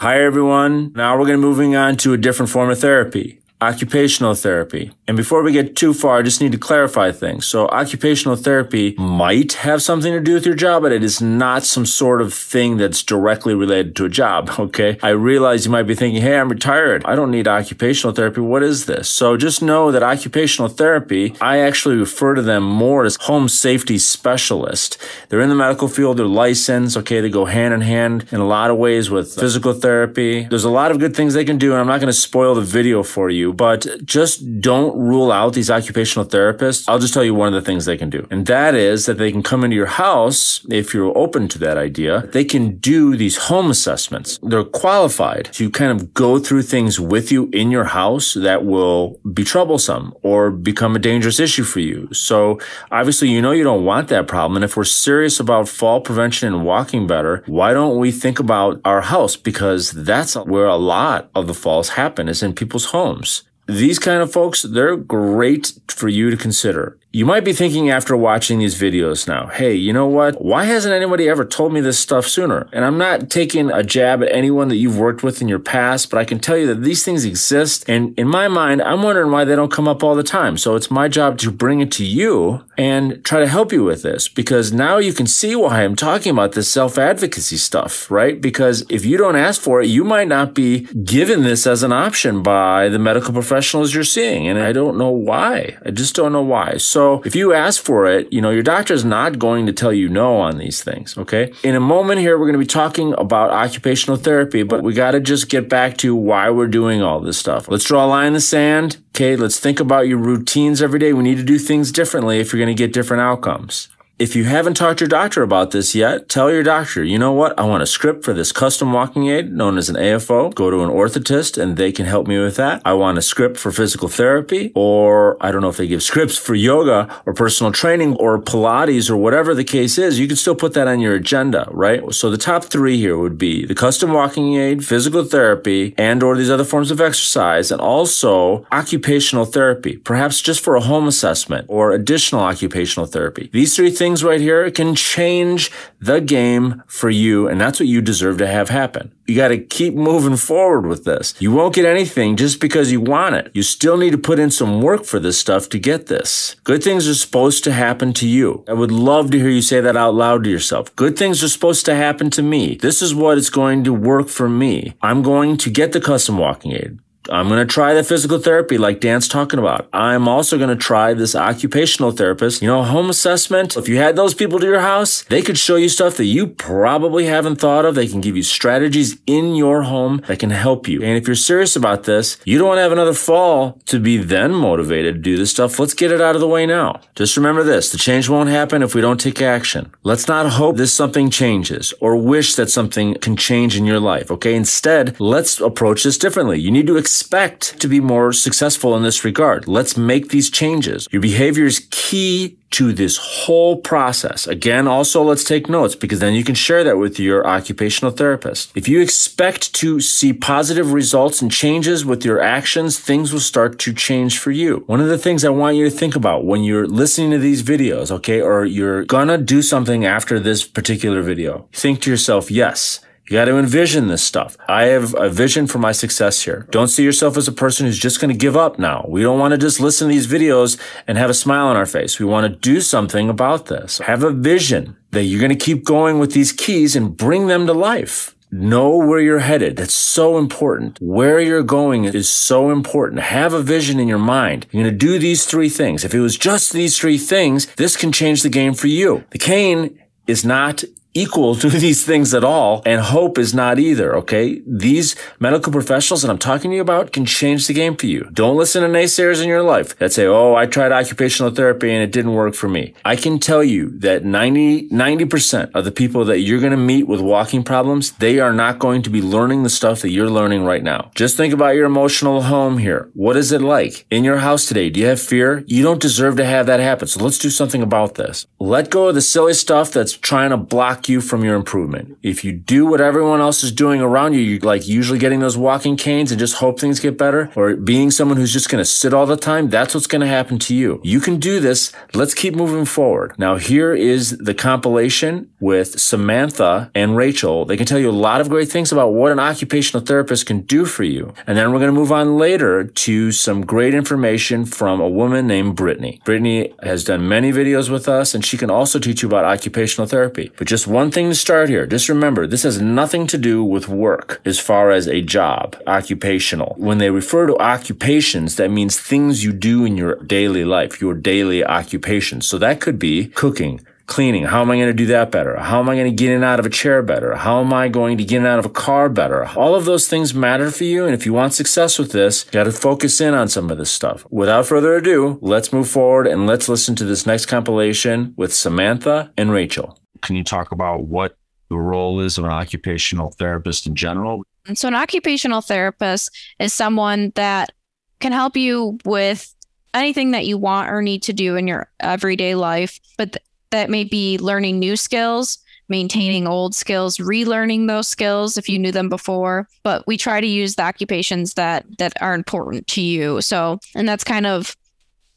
Hi everyone. Now we're going to be moving on to a different form of therapy occupational therapy. And before we get too far, I just need to clarify things. So occupational therapy might have something to do with your job, but it is not some sort of thing that's directly related to a job. Okay. I realize you might be thinking, Hey, I'm retired. I don't need occupational therapy. What is this? So just know that occupational therapy, I actually refer to them more as home safety specialist. They're in the medical field. They're licensed. Okay. They go hand in hand in a lot of ways with physical therapy. There's a lot of good things they can do. And I'm not going to spoil the video for you but just don't rule out these occupational therapists. I'll just tell you one of the things they can do. And that is that they can come into your house if you're open to that idea. They can do these home assessments. They're qualified to kind of go through things with you in your house that will be troublesome or become a dangerous issue for you. So obviously, you know, you don't want that problem. And if we're serious about fall prevention and walking better, why don't we think about our house? Because that's where a lot of the falls happen is in people's homes. These kind of folks, they're great for you to consider. You might be thinking after watching these videos now, hey, you know what? Why hasn't anybody ever told me this stuff sooner? And I'm not taking a jab at anyone that you've worked with in your past, but I can tell you that these things exist. And in my mind, I'm wondering why they don't come up all the time. So it's my job to bring it to you and try to help you with this because now you can see why I'm talking about this self advocacy stuff, right? Because if you don't ask for it, you might not be given this as an option by the medical professionals you're seeing. And I don't know why. I just don't know why. So so if you ask for it, you know, your doctor is not going to tell you no on these things. Okay. In a moment here, we're going to be talking about occupational therapy, but we got to just get back to why we're doing all this stuff. Let's draw a line in the sand. Okay. Let's think about your routines every day. We need to do things differently if you're going to get different outcomes. If you haven't talked to your doctor about this yet, tell your doctor, you know what? I want a script for this custom walking aid known as an AFO. Go to an orthotist and they can help me with that. I want a script for physical therapy or I don't know if they give scripts for yoga or personal training or Pilates or whatever the case is. You can still put that on your agenda, right? So the top three here would be the custom walking aid, physical therapy, and or these other forms of exercise and also occupational therapy, perhaps just for a home assessment or additional occupational therapy. These three things things right here can change the game for you. And that's what you deserve to have happen. You got to keep moving forward with this. You won't get anything just because you want it. You still need to put in some work for this stuff to get this. Good things are supposed to happen to you. I would love to hear you say that out loud to yourself. Good things are supposed to happen to me. This is what is going to work for me. I'm going to get the custom walking aid. I'm going to try the physical therapy like Dan's talking about. I'm also going to try this occupational therapist. You know, home assessment. If you had those people to your house, they could show you stuff that you probably haven't thought of. They can give you strategies in your home that can help you. And if you're serious about this, you don't want to have another fall to be then motivated to do this stuff. Let's get it out of the way now. Just remember this. The change won't happen if we don't take action. Let's not hope this something changes or wish that something can change in your life. Okay. Instead, let's approach this differently. You need to expect to be more successful in this regard. Let's make these changes. Your behavior is key to this whole process. Again, also let's take notes because then you can share that with your occupational therapist. If you expect to see positive results and changes with your actions, things will start to change for you. One of the things I want you to think about when you're listening to these videos, okay, or you're gonna do something after this particular video, think to yourself, yes, you got to envision this stuff. I have a vision for my success here. Don't see yourself as a person who's just going to give up now. We don't want to just listen to these videos and have a smile on our face. We want to do something about this. Have a vision that you're going to keep going with these keys and bring them to life. Know where you're headed. That's so important. Where you're going is so important. Have a vision in your mind. You're going to do these three things. If it was just these three things, this can change the game for you. The cane is not equal to these things at all, and hope is not either, okay? These medical professionals that I'm talking to you about can change the game for you. Don't listen to naysayers in your life that say, oh, I tried occupational therapy and it didn't work for me. I can tell you that 90, 90% of the people that you're going to meet with walking problems, they are not going to be learning the stuff that you're learning right now. Just think about your emotional home here. What is it like in your house today? Do you have fear? You don't deserve to have that happen. So let's do something about this. Let go of the silly stuff that's trying to block you from your improvement. If you do what everyone else is doing around you, you like usually getting those walking canes and just hope things get better, or being someone who's just going to sit all the time, that's what's going to happen to you. You can do this. Let's keep moving forward. Now, here is the compilation with Samantha and Rachel. They can tell you a lot of great things about what an occupational therapist can do for you. And then we're going to move on later to some great information from a woman named Brittany. Brittany has done many videos with us and she can also teach you about occupational therapy. But just one thing to start here. Just remember, this has nothing to do with work as far as a job, occupational. When they refer to occupations, that means things you do in your daily life, your daily occupations. So that could be cooking, cleaning. How am I going to do that better? How am I going to get in out of a chair better? How am I going to get in out of a car better? All of those things matter for you. And if you want success with this, you got to focus in on some of this stuff. Without further ado, let's move forward and let's listen to this next compilation with Samantha and Rachel. Can you talk about what the role is of an occupational therapist in general? So, an occupational therapist is someone that can help you with anything that you want or need to do in your everyday life, but th- that may be learning new skills, maintaining old skills, relearning those skills if you knew them before. But we try to use the occupations that that are important to you. So, and that's kind of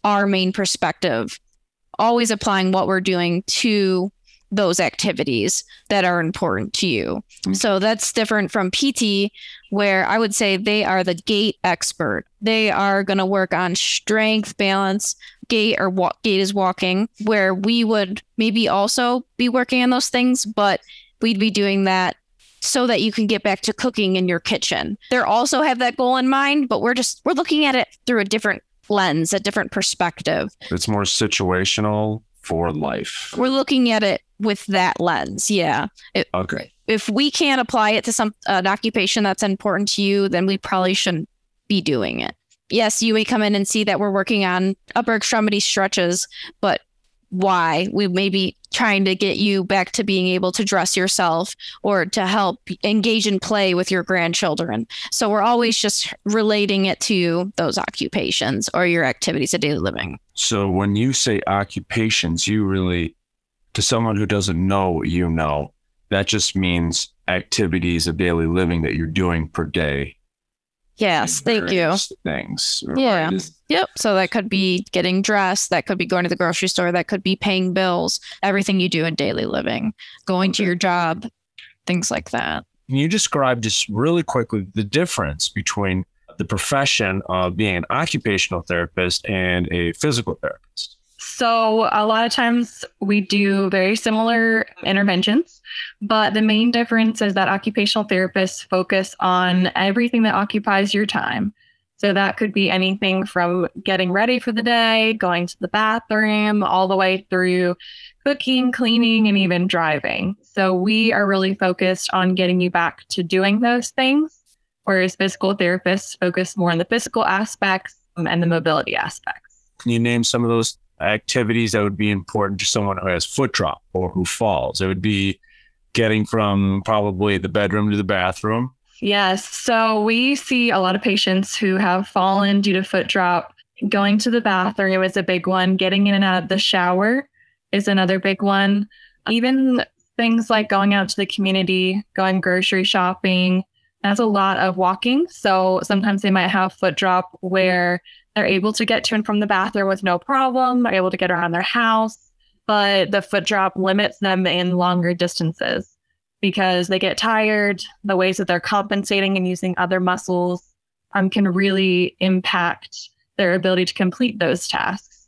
our main perspective. Always applying what we're doing to those activities that are important to you. Mm-hmm. So that's different from PT, where I would say they are the gait expert. They are going to work on strength, balance, gait, or what gait is walking, where we would maybe also be working on those things, but we'd be doing that so that you can get back to cooking in your kitchen. They also have that goal in mind, but we're just we're looking at it through a different lens, a different perspective. It's more situational for life. We're looking at it with that lens. Yeah. It, okay. If we can't apply it to some an occupation that's important to you, then we probably shouldn't be doing it. Yes, you may come in and see that we're working on upper extremity stretches, but why we may be trying to get you back to being able to dress yourself or to help engage in play with your grandchildren. So we're always just relating it to those occupations or your activities of daily living. So when you say occupations, you really, to someone who doesn't know what you know, that just means activities of daily living that you're doing per day. Yes, thank you. Things. Yeah. Right? Yep. So that could be getting dressed. That could be going to the grocery store. That could be paying bills. Everything you do in daily living, going to your job, things like that. Can you describe just really quickly the difference between the profession of being an occupational therapist and a physical therapist? So, a lot of times we do very similar interventions, but the main difference is that occupational therapists focus on everything that occupies your time. So, that could be anything from getting ready for the day, going to the bathroom, all the way through cooking, cleaning, and even driving. So, we are really focused on getting you back to doing those things, whereas physical therapists focus more on the physical aspects um, and the mobility aspects. Can you name some of those activities that would be important to someone who has foot drop or who falls. It would be getting from probably the bedroom to the bathroom. Yes. So we see a lot of patients who have fallen due to foot drop. Going to the bathroom is a big one. Getting in and out of the shower is another big one. Even things like going out to the community, going grocery shopping, that's a lot of walking. So sometimes they might have foot drop where they're able to get to and from the bathroom with no problem. They're able to get around their house, but the foot drop limits them in longer distances because they get tired. The ways that they're compensating and using other muscles um, can really impact their ability to complete those tasks.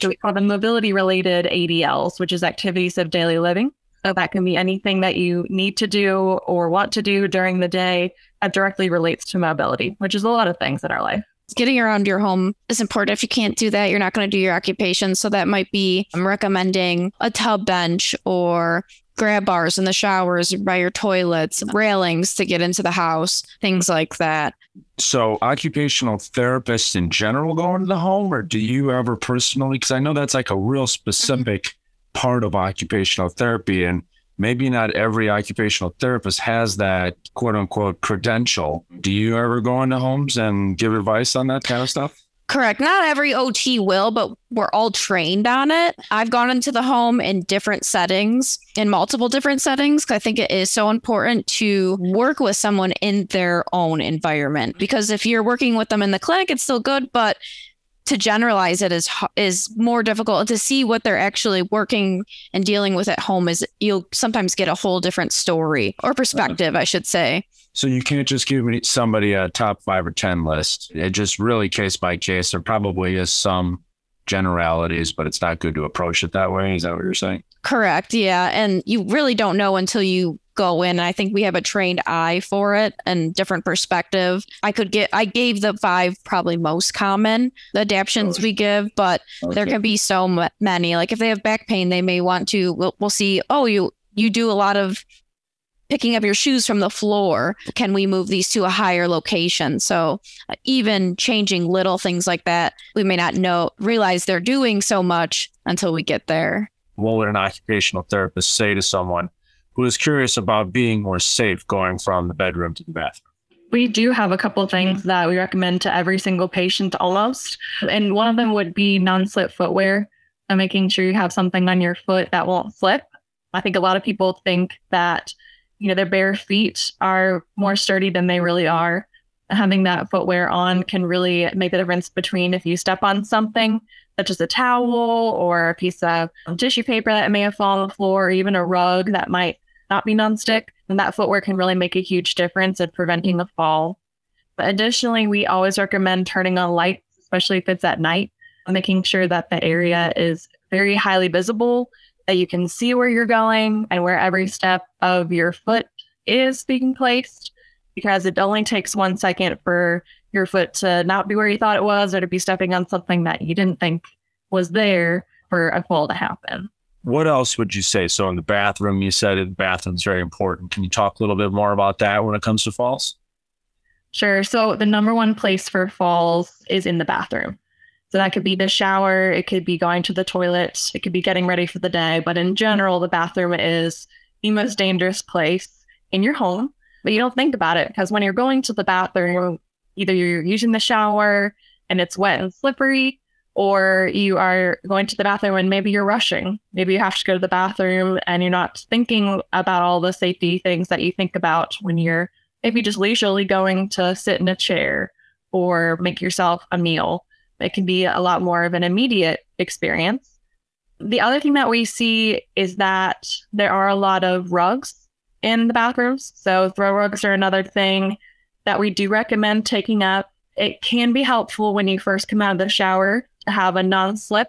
So we call them mobility related ADLs, which is activities of daily living. So that can be anything that you need to do or want to do during the day that directly relates to mobility, which is a lot of things in our life getting around your home is important. If you can't do that, you're not going to do your occupation. So that might be I'm recommending a tub bench or grab bars in the showers by your toilets, railings to get into the house, things like that. So, occupational therapists in general go into the home, or do you ever personally? Because I know that's like a real mm-hmm. specific part of occupational therapy. And maybe not every occupational therapist has that quote unquote credential. Do you ever go into homes and give advice on that kind of stuff? Correct. Not every OT will, but we're all trained on it. I've gone into the home in different settings, in multiple different settings, I think it is so important to work with someone in their own environment. Because if you're working with them in the clinic, it's still good, but to generalize it is is more difficult to see what they're actually working and dealing with at home is you'll sometimes get a whole different story or perspective i should say. So you can't just give me somebody a top five or ten list. It just really case by case there probably is some generalities but it's not good to approach it that way. Is that what you're saying? Correct yeah and you really don't know until you go in. I think we have a trained eye for it and different perspective. I could get, I gave the five probably most common the adaptions oh, we give, but okay. there can be so many. Like if they have back pain, they may want to. We'll, we'll see. Oh, you you do a lot of picking up your shoes from the floor. Can we move these to a higher location? So uh, even changing little things like that, we may not know realize they're doing so much until we get there. What would an occupational therapist say to someone who is curious about being more safe going from the bedroom to the bathroom. We do have a couple things that we recommend to every single patient almost. And one of them would be non slip footwear and making sure you have something on your foot that won't slip. I think a lot of people think that, you know, their bare feet are more sturdy than they really are. Having that footwear on can really make the difference between if you step on something such as a towel or a piece of tissue paper that may have fallen on the floor, or even a rug that might not be nonstick, and that footwear can really make a huge difference in preventing a fall. But additionally, we always recommend turning on lights, especially if it's at night, making sure that the area is very highly visible, that you can see where you're going and where every step of your foot is being placed, because it only takes one second for your foot to not be where you thought it was or to be stepping on something that you didn't think was there for a fall to happen. What else would you say? So in the bathroom, you said the bathroom's very important. Can you talk a little bit more about that when it comes to falls? Sure. So the number one place for falls is in the bathroom. So that could be the shower, it could be going to the toilet, it could be getting ready for the day. But in general, the bathroom is the most dangerous place in your home. But you don't think about it because when you're going to the bathroom, either you're using the shower and it's wet and slippery, or you are going to the bathroom and maybe you're rushing. Maybe you have to go to the bathroom and you're not thinking about all the safety things that you think about when you're maybe just leisurely going to sit in a chair or make yourself a meal. It can be a lot more of an immediate experience. The other thing that we see is that there are a lot of rugs in the bathrooms. So, throw rugs are another thing that we do recommend taking up. It can be helpful when you first come out of the shower to have a non slip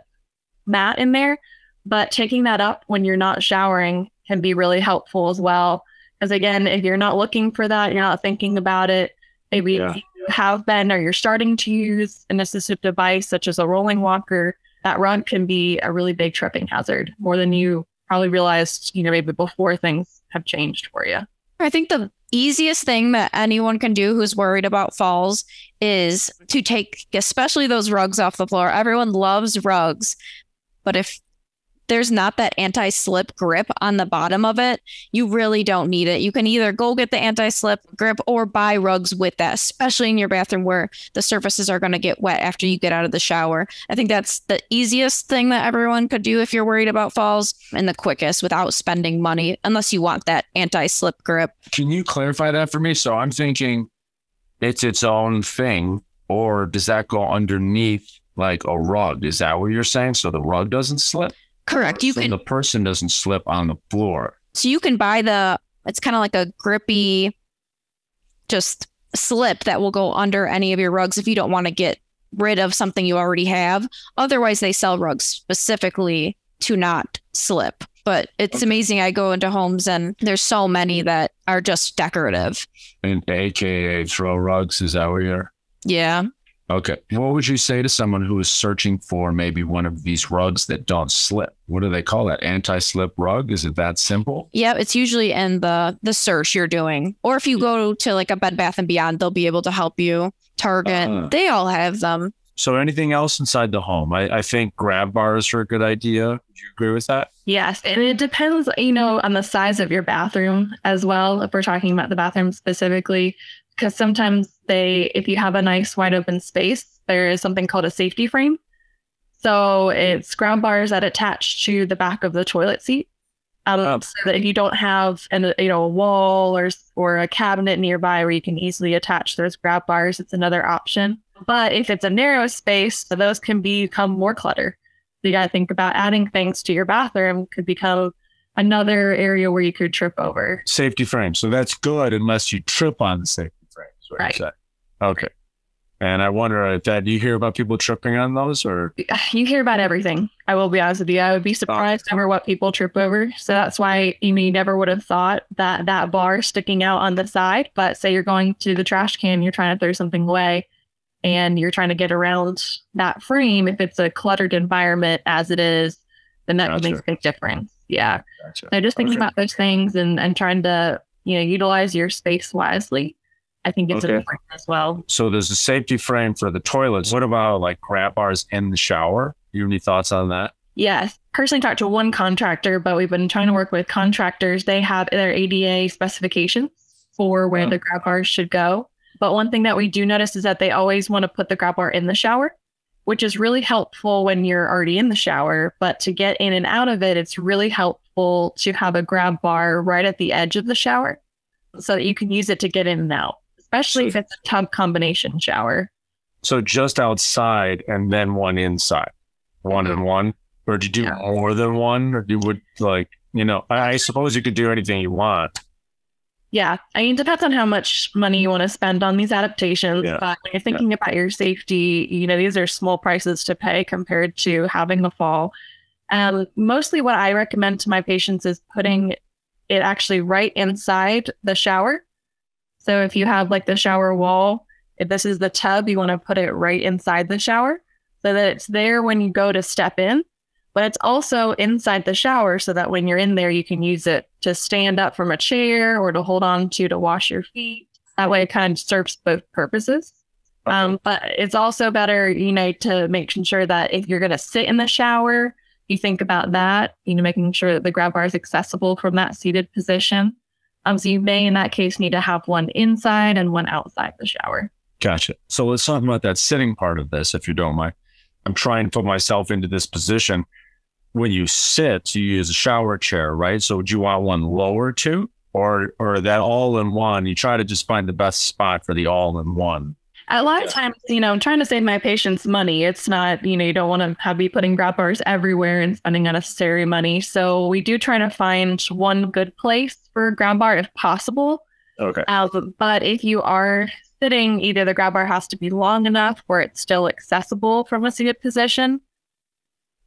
mat in there. But taking that up when you're not showering can be really helpful as well. Because again, if you're not looking for that, you're not thinking about it, maybe yeah. you have been or you're starting to use an assistive device such as a rolling walker, that run can be a really big tripping hazard more than you probably realized, you know, maybe before things have changed for you. I think the easiest thing that anyone can do who's worried about falls is to take especially those rugs off the floor. Everyone loves rugs, but if there's not that anti slip grip on the bottom of it, you really don't need it. You can either go get the anti slip grip or buy rugs with that, especially in your bathroom where the surfaces are going to get wet after you get out of the shower. I think that's the easiest thing that everyone could do if you're worried about falls and the quickest without spending money, unless you want that anti slip grip. Can you clarify that for me? So I'm thinking it's its own thing, or does that go underneath like a rug? Is that what you're saying? So the rug doesn't slip? Correct. You so can the person doesn't slip on the floor. So you can buy the it's kind of like a grippy just slip that will go under any of your rugs if you don't want to get rid of something you already have. Otherwise they sell rugs specifically to not slip. But it's okay. amazing. I go into homes and there's so many that are just decorative. And AKA throw rugs, is that what you're? Yeah. Okay. What would you say to someone who is searching for maybe one of these rugs that don't slip? What do they call that? Anti-slip rug? Is it that simple? Yeah, it's usually in the the search you're doing. Or if you go to like a Bed Bath and Beyond, they'll be able to help you. Target, uh, they all have them. So anything else inside the home? I, I think grab bars are a good idea. Would you agree with that? Yes. And it depends, you know, on the size of your bathroom as well. If we're talking about the bathroom specifically, because sometimes they, if you have a nice wide open space, there is something called a safety frame. So it's grab bars that attach to the back of the toilet seat. Um, Oh. so that if you don't have an, you know a wall or or a cabinet nearby where you can easily attach those grab bars, it's another option. But if it's a narrow space, those can become more clutter. So you got to think about adding things to your bathroom could become another area where you could trip over. Safety frame. So that's good unless you trip on the safety Right. Okay. And I wonder uh, if that do you hear about people tripping on those or You hear about everything. I will be honest with you. I would be oh. surprised over what people trip over. So that's why you, know, you never would have thought that that bar sticking out on the side. But say you're going to the trash can, you're trying to throw something away, and you're trying to get around that frame. If it's a cluttered environment as it is, then that Gotcha. makes a big difference. Yeah. Gotcha. So just thinking Okay. about those things and, and trying to, you know, utilize your space wisely, I think it's Okay. important as well. So there's a safety frame for the toilets. What about like grab bars in the shower? You have any thoughts on that? Yes. Personally talked to one contractor, but we've been trying to work with contractors. They have their ADA specifications for where Oh. the grab bars should go. But one thing that we do notice is that they always want to put the grab bar in the shower, which is really helpful when you're already in the shower. But to get in and out of it, it's really helpful to have a grab bar right at the edge of the shower so that you can use it to get in and out, especially if it's a tub combination shower. So just outside and then one inside, one and one, or did you do Yeah. more than one, or you would like, you know, I, I suppose you could do anything you want. Yeah, I mean, it depends on how much money you want to spend on these adaptations. Yeah. But when you're thinking about your safety, you know, these are small prices to pay compared to having a fall. Um, mostly what I recommend to my patients is putting it actually right inside the shower. So if you have like the shower wall, if this is the tub, you want to put it right inside the shower so that it's there when you go to step in, but it's also inside the shower so that when you're in there, you can use it to stand up from a chair or to hold on to to wash your feet. That way, it kind of serves both purposes. Um, but it's also better, you know, to make sure that if you're going to sit in the shower, you think about that, you know, making sure that the grab bar is accessible from that seated position. Um, so you may, in that case, need to have one inside and one outside the shower. Gotcha. So let's talk about that sitting part of this, if you don't mind. I'm trying to put myself into this position. When you sit, you use a shower chair, right? So would you want one lower too? Or or that all in one? You try to just find the best spot for the all in one. A lot of times, you know, I'm trying to save my patients money. It's not, you know, you don't want to have be putting grab bars everywhere and spending unnecessary money. So we do try to find one good place for a grab bar if possible. Okay. Um, but if you are sitting, either the grab bar has to be long enough where it's still accessible from a seated position,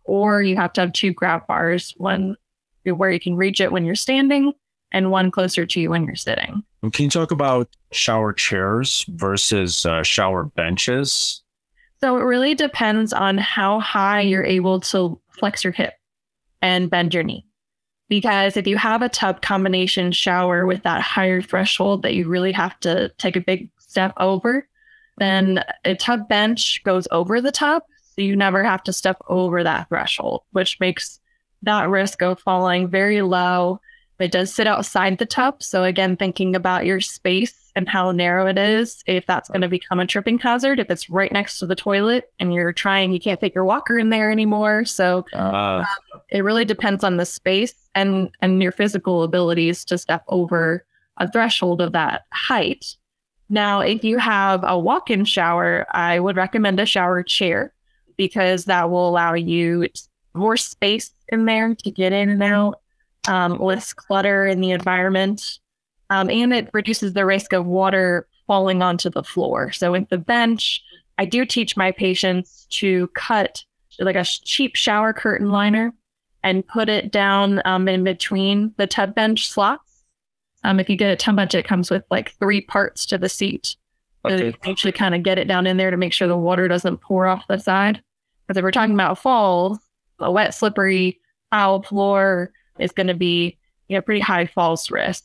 or you have to have two grab bars, one where you can reach it when you're standing and one closer to you when you're sitting. Can you talk about shower chairs versus uh, shower benches? So it really depends on how high you're able to flex your hip and bend your knee. Because if you have a tub combination shower with that higher threshold that you really have to take a big step over, then a tub bench goes over the tub. So you never have to step over that threshold, which makes that risk of falling very low. It does sit outside the tub. So again, thinking about your space and how narrow it is, if that's going to become a tripping hazard, if it's right next to the toilet and you're trying, you can't fit your walker in there anymore. So Uh, it really depends on the space and and your physical abilities to step over a threshold of that height. Now, if you have a walk-in shower, I would recommend a shower chair because that will allow you more space in there to get in and out, um, less clutter in the environment, um, and it reduces the risk of water falling onto the floor. So, with the bench, I do teach my patients to cut like a cheap shower curtain liner and put it down um, in between the tub bench slots. Um, if you get a tub bench, it comes with like three parts to the seat. So Okay. you actually kind of get it down in there to make sure the water doesn't pour off the side. Because if we're talking about falls, a wet, slippery tile floor is going to be you know pretty high falls risk.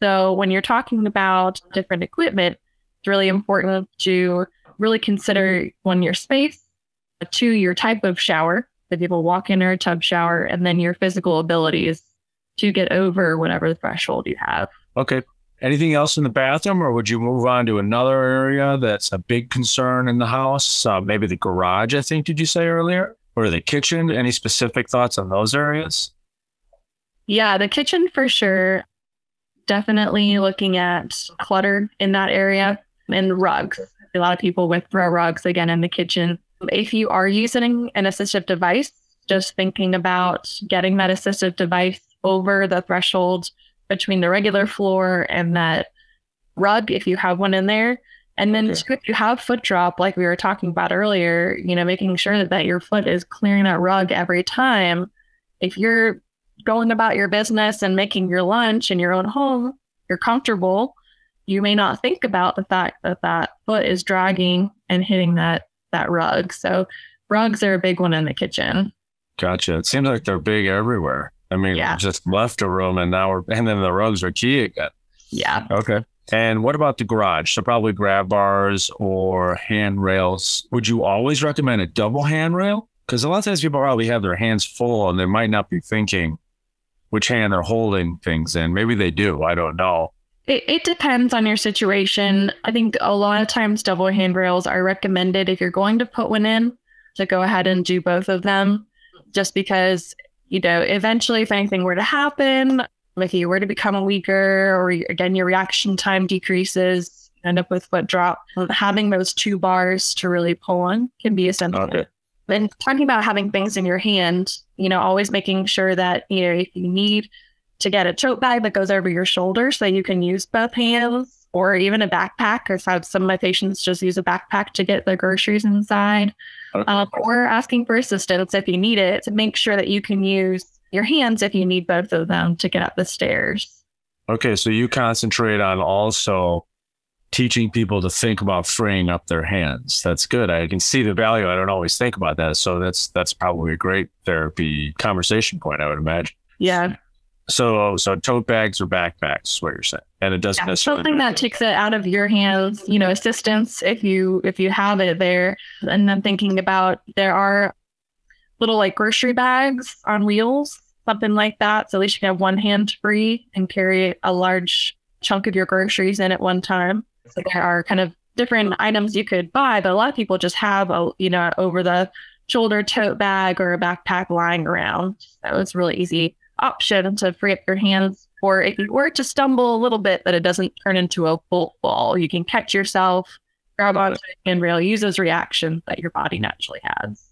So when you're talking about different equipment, it's really important to really consider one your space, two your type of shower, you have a walk-in or a tub shower, and then your physical abilities to get over whatever threshold you have. okay. Anything else in the bathroom, or would you move on to another area that's a big concern in the house? Uh, maybe the garage, I think, did you say earlier? Or the kitchen? Any specific thoughts on those areas? Yeah, the kitchen for sure. Definitely looking at clutter in that area and rugs. A lot of people with throw rugs again in the kitchen. If you are using an assistive device, just thinking about getting that assistive device over the threshold between the regular floor and that rug, if you have one in there. And then okay. if you have foot drop, like we were talking about earlier, you know, making sure that, that your foot is clearing that rug every time. If you're going about your business and making your lunch in your own home, you're comfortable. You may not think about the fact that that foot is dragging and hitting that that rug. So rugs are a big one in the kitchen. Gotcha. It seems like they're big everywhere. I mean, yeah. just left a room and now we're, and then the rugs are key again. Yeah. Okay. And what about the garage? So probably grab bars or handrails. Would you always recommend a double handrail? Because a lot of times people probably have their hands full and they might not be thinking which hand they're holding things in. Maybe they do. I don't know. It, it depends on your situation. I think a lot of times double handrails are recommended if you're going to put one in to go ahead and do both of them, just because, you know, eventually if anything were to happen, if you were to become a weaker or again, your reaction time decreases, end up with foot drop, having those two bars to really pull on can be essential. Okay. And talking about having things in your hand, you know, always making sure that, you know, if you need to get a tote bag that goes over your shoulder so you can use both hands or even a backpack. I've had some of my patients just use a backpack to get their groceries inside okay. um, or asking for assistance if you need it to make sure that you can use your hands if you need both of them to get up the stairs. Okay. So you concentrate on also teaching people to think about freeing up their hands. That's good. I can see the value. I don't always think about that. So that's that's probably a great therapy conversation point, I would imagine. Yeah. So so tote bags or backpacks is what you're saying. And it doesn't yeah, necessarily something that takes it out of your hands, you know, assistance if you if you have it there. And then thinking about there are little like grocery bags on wheels, something like that. So at least you can have one hand free and carry a large chunk of your groceries in at one time. So there are kind of different items you could buy, but a lot of people just have a you know over the shoulder tote bag or a backpack lying around. So it's a really easy option to free up your hands. Or if you were to stumble a little bit, that it doesn't turn into a full fall. You can catch yourself, grab onto the handrail, use those reactions that your body naturally has.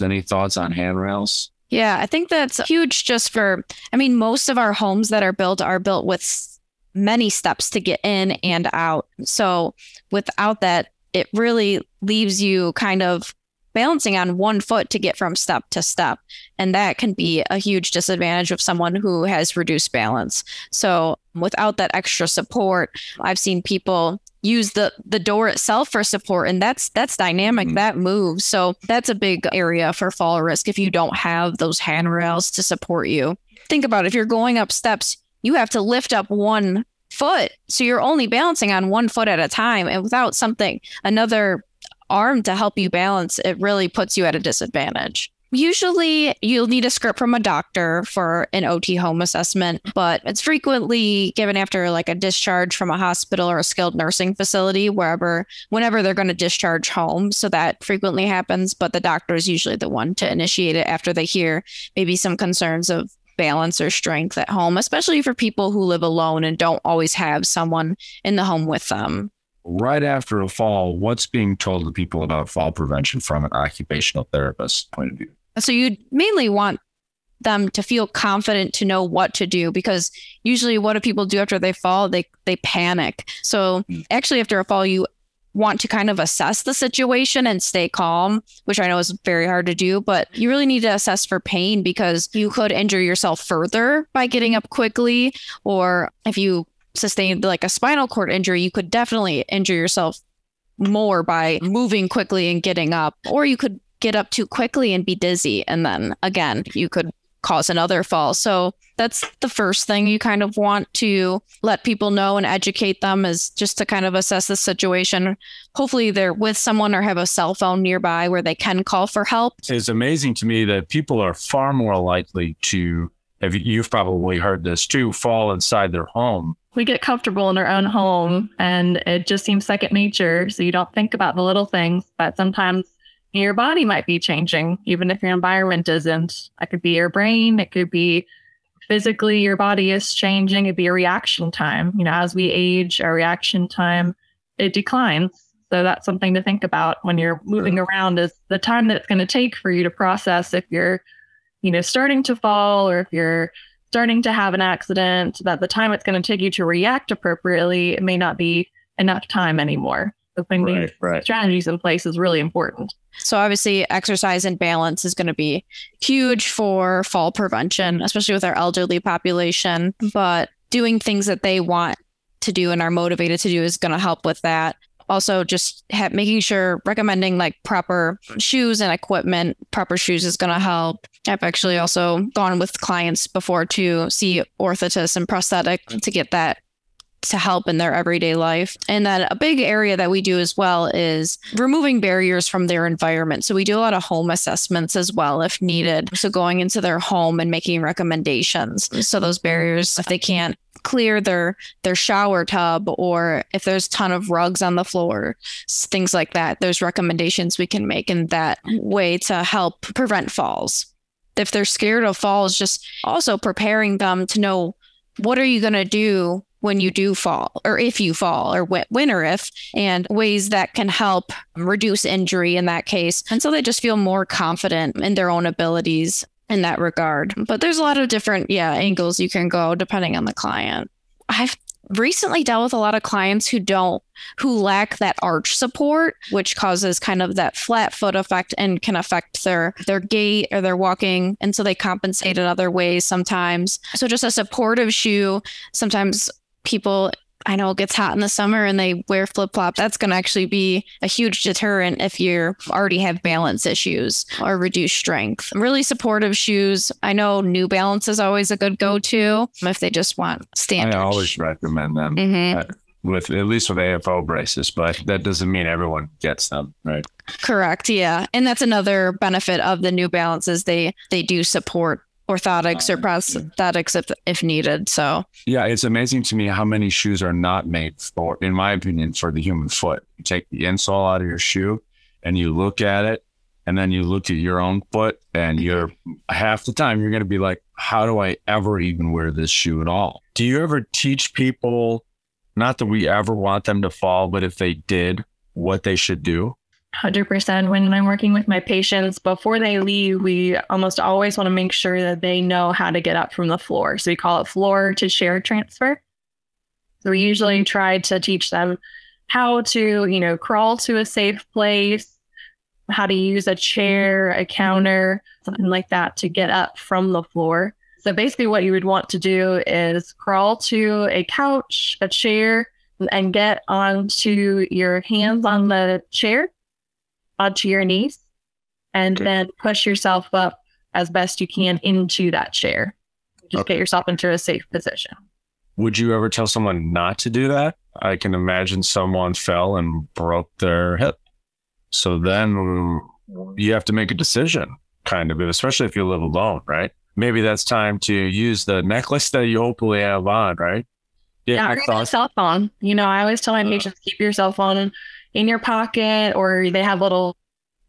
Any thoughts on handrails? Yeah, I think that's huge just for, I mean, most of our homes that are built are built with many steps to get in and out. So without that, it really leaves you kind of balancing on one foot to get from step to step. And that can be a huge disadvantage of someone who has reduced balance. So without that extra support, I've seen people use the the door itself for support and that's that's dynamic mm-hmm. that moves so that's a big area for fall risk if you don't have those handrails to support you think about it, if you're going up steps you have to lift up one foot. So you're only balancing on one foot at a time. And without something, another arm to help you balance, it really puts you at a disadvantage. Usually, you'll need a script from a doctor for an OT home assessment, but it's frequently given after like a discharge from a hospital or a skilled nursing facility, wherever, whenever they're going to discharge home. So that frequently happens, but the doctor is usually the one to initiate it after they hear maybe some concerns of balance or strength at home, especially for people who live alone and don't always have someone in the home with them. Right after a fall, what's being told to people about fall prevention from an occupational therapist point of view? So you mainly want them to feel confident to know what to do because usually what do people do after they fall they they panic so hmm. actually after a fall you want to kind of assess the situation and stay calm, which I know is very hard to do, but you really need to assess for pain because you could injure yourself further by getting up quickly. Or if you sustained like a spinal cord injury, you could definitely injure yourself more by moving quickly and getting up. Or you could get up too quickly and be dizzy. And then again, you could cause another fall. So that's the first thing you kind of want to let people know and educate them is just to kind of assess the situation. Hopefully they're with someone or have a cell phone nearby where they can call for help. It's amazing to me that people are far more likely to have you've probably heard this too, fall inside their home we get comfortable in our own home and it just seems second nature. So you don't think about the little things, but sometimes your body might be changing, even if your environment isn't. It could be your brain, it could be physically your body is changing, it'd be a reaction time. You know, as we age, our reaction time it declines. So that's something to think about when you're moving around is the time that it's going to take for you to process if you're, you know, starting to fall or if you're starting to have an accident, that the time it's going to take you to react appropriately, it may not be enough time anymore. So putting Right, these right. strategies in place is really important. So obviously exercise and balance is going to be huge for fall prevention, especially with our elderly population, but doing things that they want to do and are motivated to do is going to help with that. Also just ha- making sure recommending like proper shoes and equipment, proper shoes is going to help. I've actually also gone with clients before to see orthotists and prosthetic to get that to help in their everyday life. And then a big area that we do as well is removing barriers from their environment. So we do a lot of home assessments as well if needed. So going into their home and making recommendations. So those barriers, if they can't clear their their shower tub or if there's a ton of rugs on the floor things like that there's recommendations we can make in that way to help prevent falls if they're scared of falls just also preparing them to know what are you going to do when you do fall or if you fall or wh- when or if and ways that can help reduce injury in that case. And so they just feel more confident in their own abilities in that regard. But there's a lot of different yeah angles you can go depending on the client. I've recently dealt with a lot of clients who don't who lack that arch support which causes kind of that flat foot effect and can affect their their gait or their walking. And so they compensate in other ways sometimes. So just a supportive shoe sometimes people I know it gets hot in the summer and they wear flip flop. That's going to actually be a huge deterrent if you already have balance issues or reduced strength. Really supportive shoes. I know New Balance is always a good go to if they just want standard. I always recommend them Mhm. with at least with AFO braces, but that doesn't mean everyone gets them, right? Correct. Yeah. And that's another benefit of the New Balance is they they do support orthotics or prosthetics if if needed. So Yeah, it's amazing to me how many shoes are not made for, in my opinion, for the human foot. You take the insole out of your shoe and you look at it, and then you look at your own foot, and mm-hmm. you're half the time you're going to be like, how do I ever even wear this shoe at all? Do you ever teach people, not that we ever want them to fall, but if they did, what they should do? 100% when I'm working with my patients before they leave, we almost always want to make sure that they know how to get up from the floor. So we call it floor to chair transfer. So we usually mm-hmm. try to teach them how to, you know, crawl to a safe place, how to use a mm-hmm. chair, a counter, something like that to get up from the floor. So basically what you would want to do is crawl to a couch, a chair, and get onto your hands on the chair onto your knees and then push yourself up as best you can into that chair. Just Okay. get yourself into a safe position. Would you ever tell someone not to do that? I can imagine someone fell and broke their hip. So then you have to make a decision, kind of, especially if you live alone, right? Maybe that's time to use the necklace that you hopefully have on, right? Yeah, or I even cell phone. You know, I always tell my Uh. patients keep your cell phone in your pocket, or they have little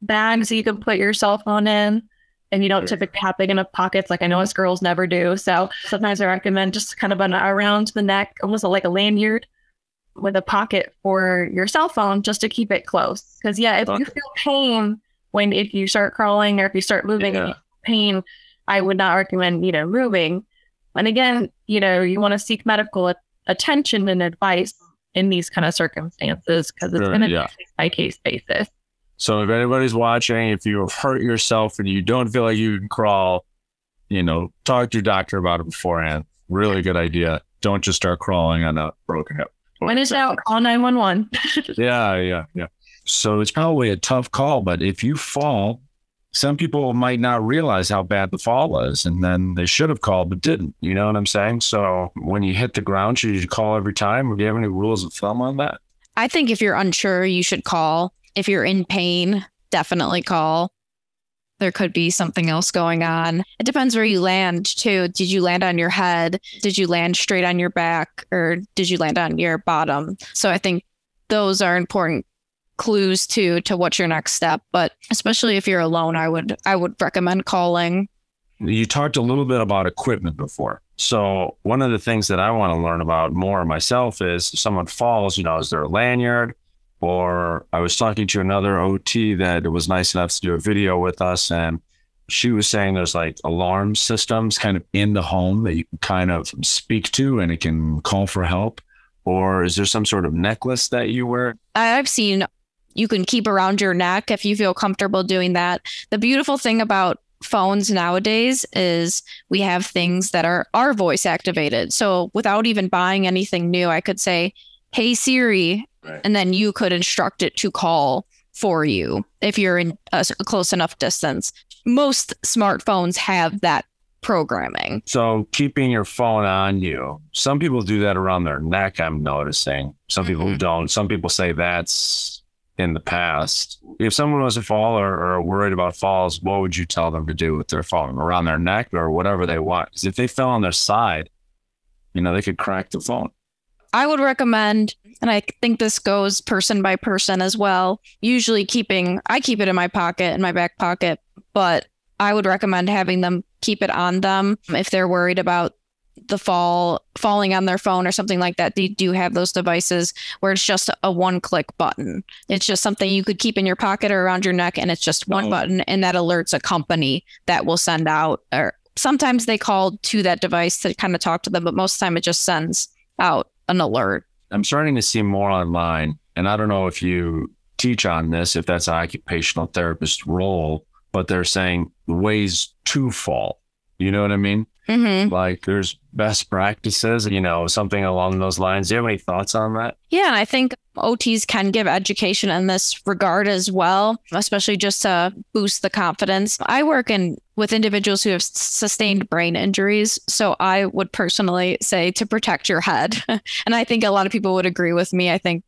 bags that you can put your cell phone in. And you don't typically have big enough pockets, like I know us girls never do. So sometimes I recommend just kind of an around the neck, almost like a lanyard with a pocket for your cell phone, just to keep it close. Because yeah, if you feel pain when if you start crawling or if you start moving, and Yeah. you feel pain, I would not recommend you know moving. And again, you know, you want to seek medical attention and advice in these kind of circumstances because it's Sure, going to yeah. be case by case basis. so if anybody's watching, if you have hurt yourself and you don't feel like you can crawl, you know, talk to your doctor about it beforehand. Really good idea. Don't just start crawling on a broken hip. When it's out, call 911. Yeah, yeah, yeah. So it's probably a tough call, but if you fall, some people might not realize how bad the fall is, and then they should have called but didn't. You know what I'm saying? So when you hit the ground, should you call every time? Do you have any rules of thumb on that? I think if you're unsure, you should call. If you're in pain, definitely call. there could be something else going on. It depends where you land too. Did you land on your head? Did you land straight on your back or did you land on your bottom? So I think those are important clues to to what's your next step, but especially if you're alone, I would I would recommend calling. You talked a little bit about equipment before. So one of the things that I want to learn about more myself is if someone falls, you know, is there a lanyard? Or I was talking to another OT that was nice enough to do a video with us, and she was saying there's like alarm systems kind of in the home that you can kind of speak to and it can call for help. Or is there some sort of necklace that you wear? I've seen you can keep around your neck if you feel comfortable doing that. The beautiful thing about phones nowadays is we have things that are are voice activated. So without even buying anything new, I could say, "Hey Siri, Right. And then you could instruct it to call for you if you're in a close enough distance. Most smartphones have that programming. So keeping your phone on you. Some people do that around their neck, I'm noticing. Some mm-hmm. people don't. Some people say that's in the past. If someone was a fall or, or, worried about falls, what would you tell them to do with their phone? Around their neck or whatever they want? Because if they fell on their side, you know, they could crack the phone. I would recommend, and I think this goes person by person as well, usually keeping, I keep it in my pocket, in my back pocket, but I would recommend having them keep it on them if they're worried about the fall falling on their phone or something like that they do have those devices where it's just a one click button it's just something you could keep in your pocket or around your neck and it's just one oh. button and that alerts a company that will send out or sometimes they call to that device to kind of talk to them but most of the time it just sends out an alert. I'm starting to see more online, and I don't know if you teach on this, if that's an occupational therapist role, but they're saying ways to fall. You know what I mean? Mm-hmm. Like there's best practices, you know, something along those lines. Do you have any thoughts on that? Yeah, I think OTs can give education in this regard as well, especially just to boost the confidence. I work in with individuals who have sustained brain injuries, so I would personally say to protect your head. and I think a lot of people would agree with me. I think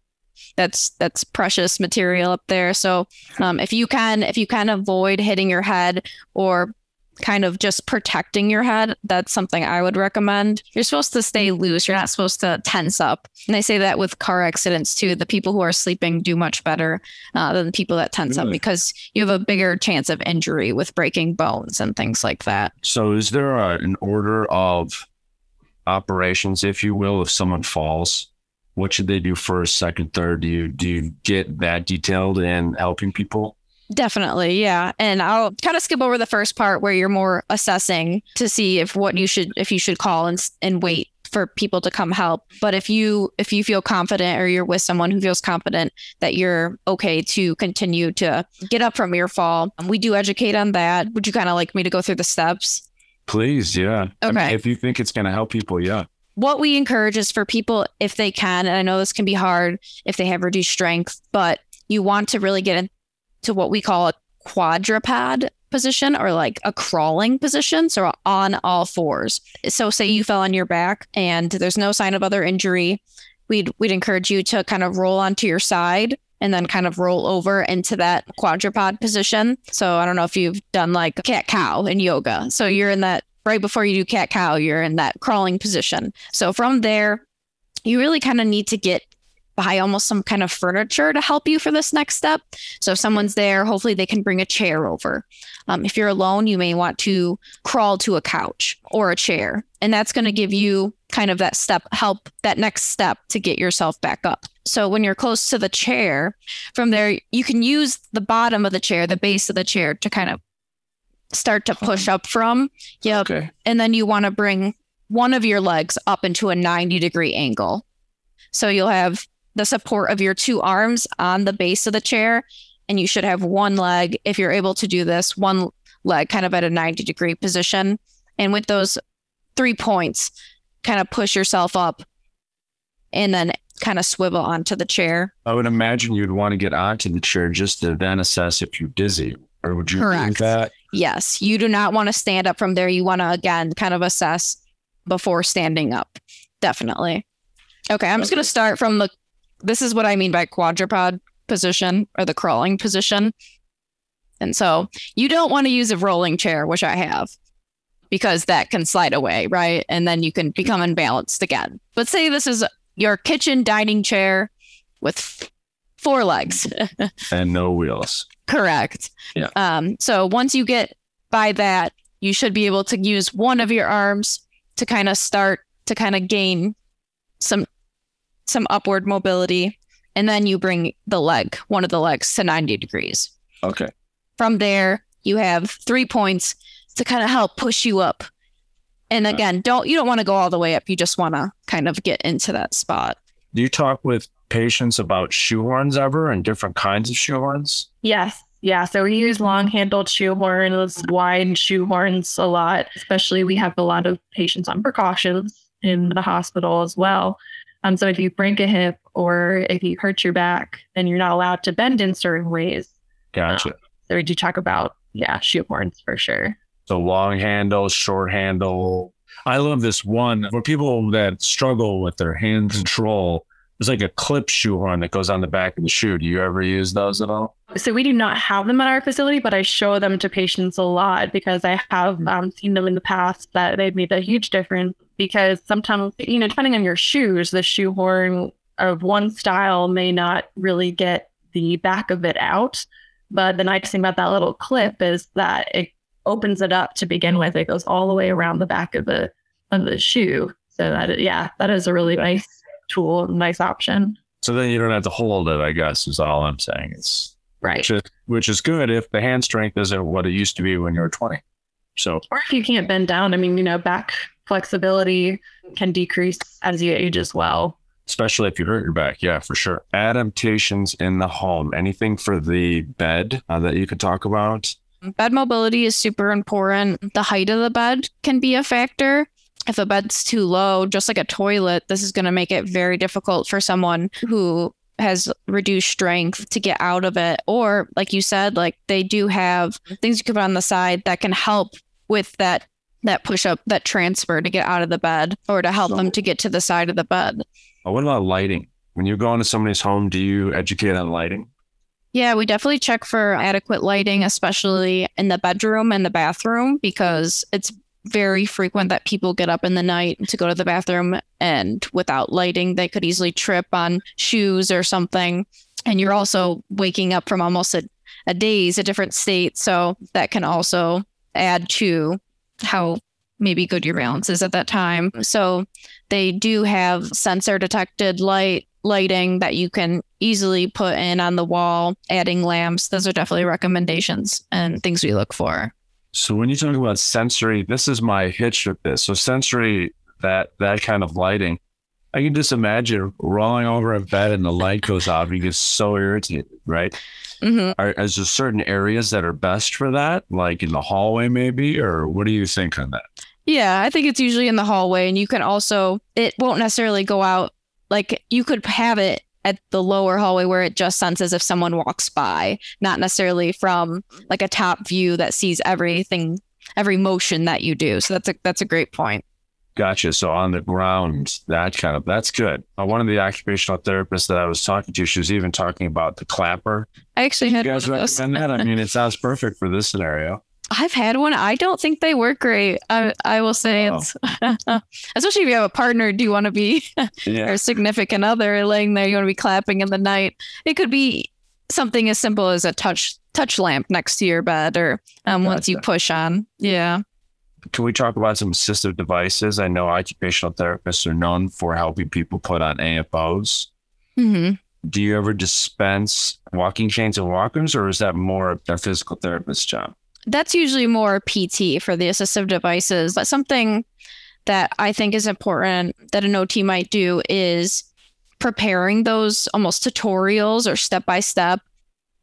that's that's precious material up there. So um, if you can if you can avoid hitting your head or kind of just protecting your head, that's something I would recommend. You're supposed to stay loose. You're not supposed to tense up. And I say that with car accidents too. The people who are sleeping do much better uh, than the people that tense really? up because you have a bigger chance of injury with breaking bones and things like that. So, is there a, an order of operations, if you will, if someone falls? What should they do first, second, third? Do you do you get that detailed in helping people? Definitely, yeah. And I'll kind of skip over the first part where you're more assessing to see if what you should if you should call and and wait for people to come help. But if you if you feel confident or you're with someone who feels confident that you're okay to continue to get up from your fall, we do educate on that. Would you kind of like me to go through the steps? Please, yeah. Okay. I mean, if you think it's going to help people, yeah. What we encourage is for people if they can, and I know this can be hard if they have reduced strength, but you want to really get in, to what we call a quadruped position or like a crawling position. So on all fours. So say you fell on your back and there's no sign of other injury. We'd we'd encourage you to kind of roll onto your side and then kind of roll over into that quadruped position. So I don't know if you've done like cat cow in yoga. So you're in that right before you do cat cow, you're in that crawling position. So from there, you really kind of need to get by almost some kind of furniture to help you for this next step. So if someone's there, hopefully they can bring a chair over. Um, if you're alone, you may want to crawl to a couch or a chair, and that's going to give you kind of that step help that next step to get yourself back up. So when you're close to the chair, from there you can use the bottom of the chair, the base of the chair to kind of start to push up from. Yep. Okay. And then you want to bring one of your legs up into a 90 degree angle. So you'll have the support of your two arms on the base of the chair. And you should have one leg, if you're able to do this, one leg kind of at a 90 degree position. And with those three points, kind of push yourself up and then kind of swivel onto the chair. I would imagine you'd want to get onto the chair just to then assess if you're dizzy. Or would you Correct. think that? Yes. You do not want to stand up from there. You want to, again, kind of assess before standing up. Definitely. Okay. I'm just going to start from the this is what I mean by quadruped position or the crawling position. And so you don't want to use a rolling chair, which I have, because that can slide away, right? And then you can become unbalanced again. But say this is your kitchen dining chair with four legs. and no wheels. Correct. Yeah. Um, so once you get by that, you should be able to use one of your arms to kind of start to kind of gain some some upward mobility and then you bring the leg one of the legs to 90 degrees Okay. from there you have three points to kind of help push you up and Right. again don't you don't want to go all the way up you just want to kind of get into that spot Do you talk with patients about shoehorns ever and different kinds of shoehorns? Yes. Yeah. So we use long handled shoehorns, wide shoehorns a lot, especially we have a lot of patients on precautions in the hospital as well. Um, so if you break a hip or if you hurt your back, then you're not allowed to bend in certain ways. Gotcha. So we do talk about, yeah, shoehorns for sure. So long handle, short handle. I love this one for people that struggle with their hand control. There's like a clip shoehorn that goes on the back of the shoe. Do you ever use those at all? So we do not have them at our facility, but I show them to patients a lot because I have um, seen them in the past that they've made a huge difference. Because sometimes, you know, depending on your shoes, the shoehorn of one style may not really get the back of it out. But the nice thing about that little clip is that it opens it up to begin with. It goes all the way around the back of the of the shoe. So that yeah, that is a really nice tool, nice option. So then you don't have to hold it, I guess, is all I'm saying. It's Right. which is, which is good if the hand strength isn't what it used to be when you were 20. So or if you can't bend down, I mean, you know, back flexibility can decrease as you age as well. especially if you hurt your back, yeah, for sure. Adaptations in the home. Anything for the bed uh, that you could talk about? Bed mobility is super important. The height of the bed can be a factor. If a bed's too low, just like a toilet, this is going to make it very difficult for someone who has reduced strength to get out of it. Or, like you said, like they do have things you can put on the side that can help with that that push up, that transfer to get out of the bed, or to help them to get to the side of the bed. What about lighting? When you go into somebody's home, do you educate on lighting? Yeah, we definitely check for adequate lighting, especially in the bedroom and the bathroom, because it's very frequent that people get up in the night to go to the bathroom and without lighting, they could easily trip on shoes or something. And you're also waking up from almost a, a daze, a different state. So that can also add to how maybe good your balance is at that time. So they do have sensor detected light lighting that you can easily put in on the wall, adding lamps. Those are definitely recommendations and things we look for. So when you talk about sensory, this is my hitch with this. So sensory, that that kind of lighting, I can just imagine rolling over in bed and the light goes off. You get so irritated, right? hmm Are, is there certain areas that are best for that, like in the hallway, maybe, or what do you think on that? Yeah, I think it's usually in the hallway, and you can also, it won't necessarily go out. Like you could have it at the lower hallway where it just senses if someone walks by, not necessarily from like a top view that sees everything, every motion that you do. So that's a that's a great point. Gotcha. So on the ground, that kind of that's good. Uh, one of the occupational therapists that I was talking to, she was even talking about the clapper. I actually You had guys one recommend that? I mean, it sounds perfect for this scenario. I've had one. I don't think they work great. I I will say Oh. it's especially if you have a partner. Do you want to be Yeah. or a significant other laying there? You want to be clapping in the night. It could be something as simple as a touch touch lamp next to your bed, or um, once you push on. Yeah. Can we talk about some assistive devices? I know occupational therapists are known for helping people put on AFOs. hmm Do you ever dispense walking canes and walkers, or is that more a physical therapist's job? That's usually more PT for the assistive devices. But something that I think is important that an OT might do is preparing those almost tutorials or step by step.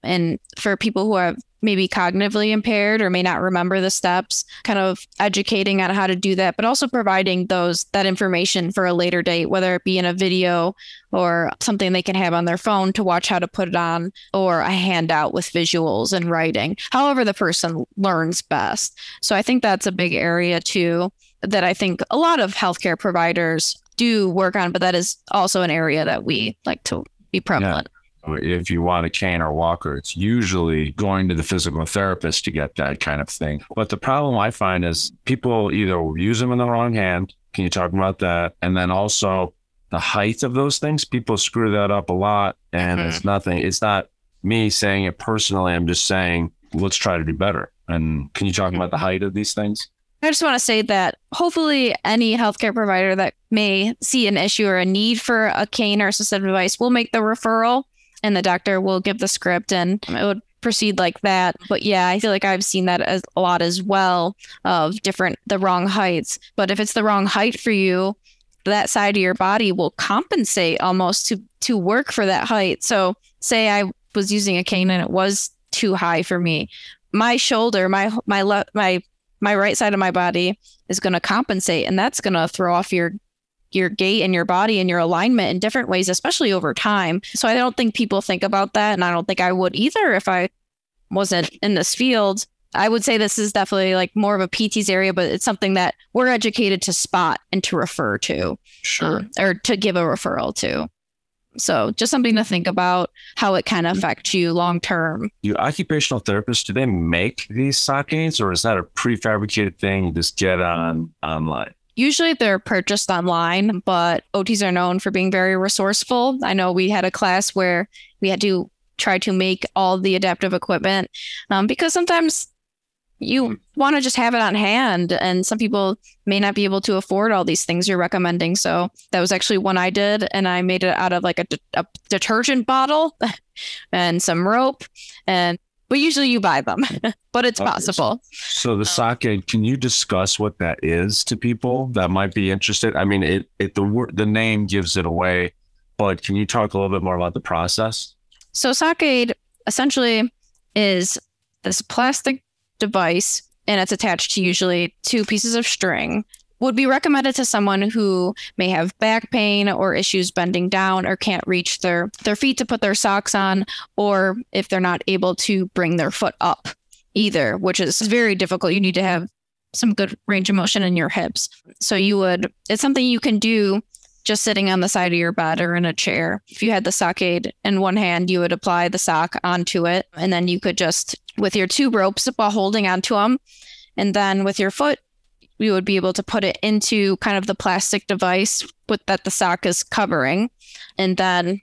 And for people who are maybe cognitively impaired or may not remember the steps, kind of educating on how to do that, but also providing those that information for a later date, whether it be in a video or something they can have on their phone to watch how to put it on, or a handout with visuals and writing, however the person learns best. So I think that's a big area too that I think a lot of healthcare providers do work on, but that is also an area that we like to be prevalent. If you want a cane or walker, it's usually going to the physical therapist to get that kind of thing. But the problem I find is people either use them in the wrong hand. Can you talk about that? And then also the height of those things, people screw that up a lot. And mm-hmm. it's nothing, it's not me saying it personally. I'm just saying, let's try to do better. And can you talk about the height of these things? I just want to say that hopefully any healthcare provider that may see an issue or a need for a cane or assistive device will make the referral and the doctor will give the script and it would proceed like that. But yeah, I feel like I've seen that as a lot as well of different the wrong heights. But if it's the wrong height for you, that side of your body will compensate almost to to work for that height. So say I was using a cane and it was too high for me. My shoulder, my my left my my right side of my body is going to compensate and that's going to throw off your your gait and your body and your alignment in different ways especially over time so i don't think people think about that and i don't think i would either if i wasn't in this field i would say this is definitely like more of a pt's area but it's something that we're educated to spot and to refer to sure um, or to give a referral to so just something to think about how it can affect you long term. You occupational therapists, do they make these sock aids or is that a prefabricated thing you just get on online? Usually they're purchased online, but OTs are known for being very resourceful. I know we had a class where we had to try to make all the adaptive equipment um, because sometimes you want to just have it on hand and some people may not be able to afford all these things you're recommending so that was actually one i did and i made it out of like a, de- a detergent bottle and some rope and but usually you buy them but it's oh, possible. So the um, sock aid can you discuss what that is to people that might be interested? I mean it, it the word the name gives it away but can you talk a little bit more about the process? So sock-aid essentially is this plastic device and it's attached to usually two pieces of string would be recommended to someone who may have back pain or issues bending down or can't reach their their feet to put their socks on or if they're not able to bring their foot up either which is very difficult you need to have some good range of motion in your hips so you would it's something you can do just sitting on the side of your bed or in a chair. If you had the sock aid in one hand, you would apply the sock onto it, and then you could just, with your two ropes while holding onto them, and then with your foot, you would be able to put it into kind of the plastic device with that the sock is covering, and then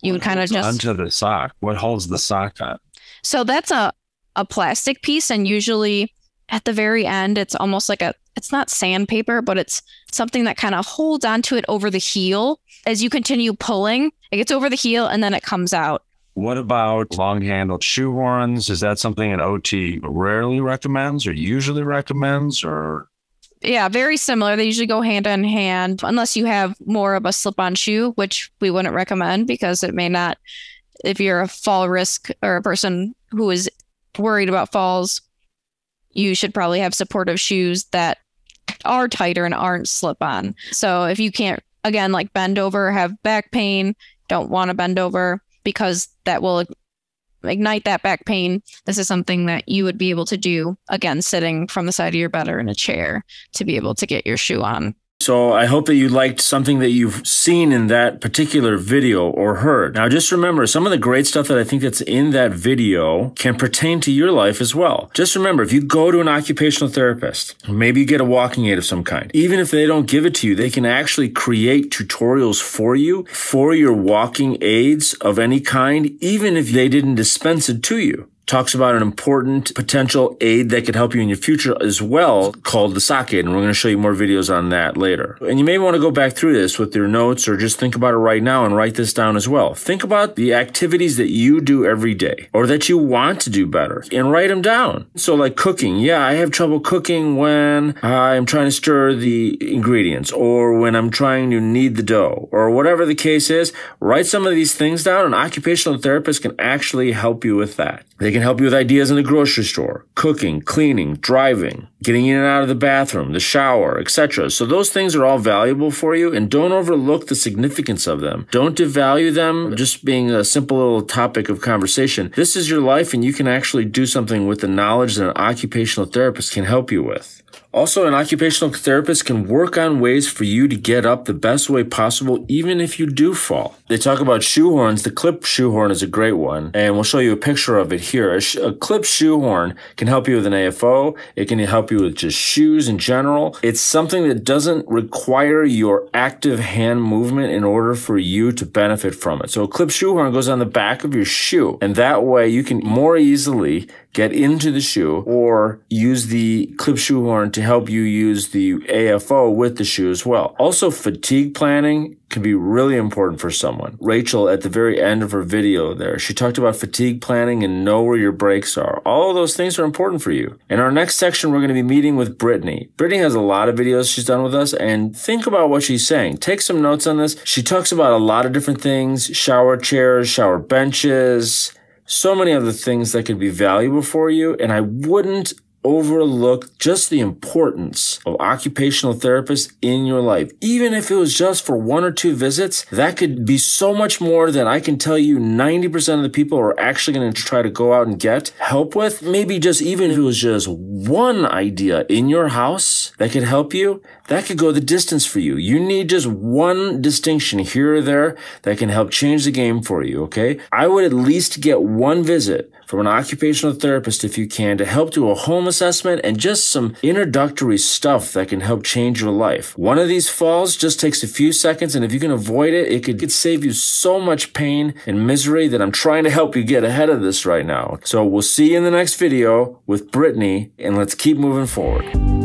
you what would kind of just onto the sock. What holds the sock on? So that's a a plastic piece, and usually at the very end, it's almost like a it's not sandpaper, but it's something that kind of holds onto it over the heel. As you continue pulling, it gets over the heel and then it comes out. What about long handled shoehorns? Is that something an OT rarely recommends or usually recommends or? Yeah, very similar. They usually go hand in hand unless you have more of a slip on shoe, which we wouldn't recommend because it may not, if you're a fall risk or a person who is worried about falls, you should probably have supportive shoes that are tighter and aren't slip on. So if you can't, again, like bend over, have back pain, don't want to bend over because that will ignite that back pain. This is something that you would be able to do again, sitting from the side of your bed or in a chair to be able to get your shoe on. So I hope that you liked something that you've seen in that particular video or heard. Now just remember some of the great stuff that I think that's in that video can pertain to your life as well. Just remember if you go to an occupational therapist, maybe you get a walking aid of some kind. Even if they don't give it to you, they can actually create tutorials for you for your walking aids of any kind, even if they didn't dispense it to you talks about an important potential aid that could help you in your future as well called the sock aid. And we're going to show you more videos on that later. And you may want to go back through this with your notes or just think about it right now and write this down as well. Think about the activities that you do every day or that you want to do better and write them down. So like cooking. Yeah, I have trouble cooking when I'm trying to stir the ingredients or when I'm trying to knead the dough or whatever the case is. Write some of these things down. An occupational therapist can actually help you with that. They can help you with ideas in the grocery store, cooking, cleaning, driving, getting in and out of the bathroom, the shower, etc. So those things are all valuable for you and don't overlook the significance of them. Don't devalue them just being a simple little topic of conversation. This is your life and you can actually do something with the knowledge that an occupational therapist can help you with. Also, an occupational therapist can work on ways for you to get up the best way possible, even if you do fall. They talk about shoehorns. The clip shoehorn is a great one, and we'll show you a picture of it here. A, sh- a clip shoehorn can help you with an AFO. It can help you with just shoes in general. It's something that doesn't require your active hand movement in order for you to benefit from it. So a clip shoehorn goes on the back of your shoe, and that way you can more easily get into the shoe or use the clip shoehorn to help you use the AFO with the shoe as well. Also, fatigue planning can be really important for someone. Rachel, at the very end of her video there, she talked about fatigue planning and know where your breaks are. All of those things are important for you. In our next section, we're going to be meeting with Brittany. Brittany has a lot of videos she's done with us and think about what she's saying. Take some notes on this. She talks about a lot of different things, shower chairs, shower benches, so many other things that could be valuable for you. And I wouldn't overlook just the importance of occupational therapists in your life. Even if it was just for one or two visits, that could be so much more than I can tell you 90% of the people are actually going to try to go out and get help with. Maybe just even if it was just one idea in your house that could help you, that could go the distance for you. You need just one distinction here or there that can help change the game for you. Okay. I would at least get one visit from an occupational therapist if you can to help do a home assessment and just some introductory stuff that can help change your life. One of these falls just takes a few seconds, and if you can avoid it, it could, could save you so much pain and misery that I'm trying to help you get ahead of this right now. So we'll see you in the next video with Brittany, and let's keep moving forward.